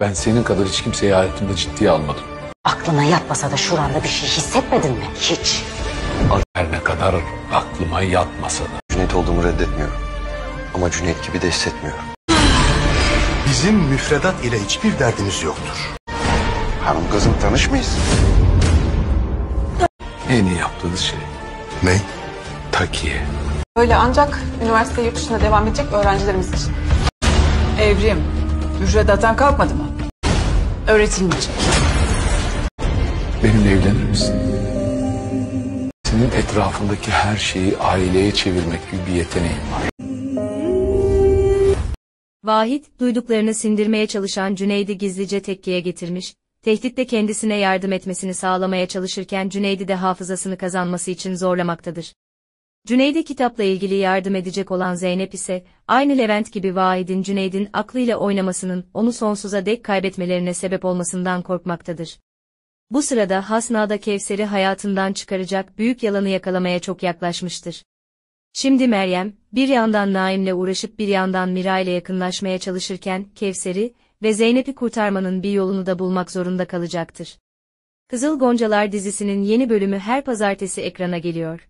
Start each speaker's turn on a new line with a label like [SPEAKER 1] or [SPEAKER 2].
[SPEAKER 1] Ben senin kadar hiç kimseyi hayatımda ciddiye almadım.
[SPEAKER 2] Aklına yatmasa da şuranda bir şey hissetmedin mi? Hiç.
[SPEAKER 1] Her ne kadar aklıma yatmasa da.
[SPEAKER 3] Cüneyt olduğumu reddetmiyorum. Ama Cüneyt gibi de hissetmiyorum.
[SPEAKER 4] Bizim müfredat ile hiçbir derdimiz yoktur.
[SPEAKER 3] Hanım kızım tanışmayız.
[SPEAKER 1] En iyi yaptığınız şey
[SPEAKER 4] Ne?
[SPEAKER 1] takiye.
[SPEAKER 5] Böyle ancak üniversite yurt dışına devam edecek öğrencilerimiz için.
[SPEAKER 6] Evrim, müfredattan kalkmadı mı? Öğretilmeyecek.
[SPEAKER 1] Benimle evlenir misin? Senin etrafındaki her şeyi aileye çevirmek gibi bir yeteneğin var.
[SPEAKER 7] Vahit, duyduklarını sindirmeye çalışan Cüneyd'i gizlice tekkiye getirmiş, tehditle kendisine yardım etmesini sağlamaya çalışırken Cüneyd'i de hafızasını kazanması için zorlamaktadır. Cüneyd'e kitapla ilgili yardım edecek olan Zeynep ise, aynı Levent gibi Vahit'in Cüneyd'in aklıyla oynamasının onu sonsuza dek kaybetmelerine sebep olmasından korkmaktadır. Bu sırada Hasna da Kevser'i hayatından çıkaracak büyük yalanı yakalamaya çok yaklaşmıştır. Şimdi Meryem, bir yandan Naim'le uğraşıp bir yandan Mira ile yakınlaşmaya çalışırken Kevser'i ve Zeynep'i kurtarmanın bir yolunu da bulmak zorunda kalacaktır. Kızıl Goncalar dizisinin yeni bölümü her pazartesi ekrana geliyor.